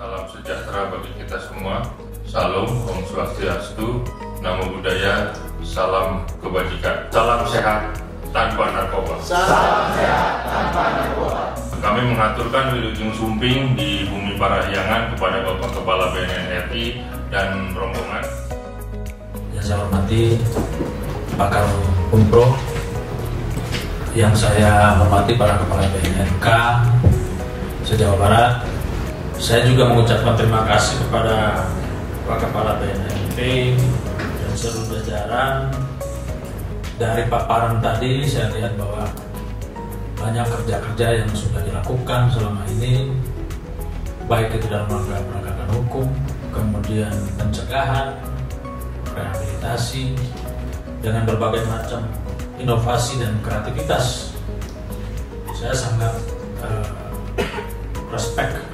sejahtera bagi kita semua. Salam, Om Swastiastu, Namo Buddhaya, Salam Kebajikan. Salam sehat tanpa narkoba. Salam sehat tanpa narkoba. Kami mengaturkan Wilujeng Sumping di Bumi Parahyangan kepada Bapak Kepala BNN RI dan rombongan. Yang saya hormati Pakar Umpro, yang saya hormati para Kepala BNNK se-Jawa Barat. Saya juga mengucapkan terima kasih kepada Pak Kepala BNNP dan seluruh jajaran. Dari paparan tadi saya lihat bahwa banyak kerja-kerja yang sudah dilakukan selama ini baik itu dalam rangka penegakan hukum, kemudian pencegahan, rehabilitasi dengan berbagai macam inovasi dan kreativitas. Saya sangat uh, respect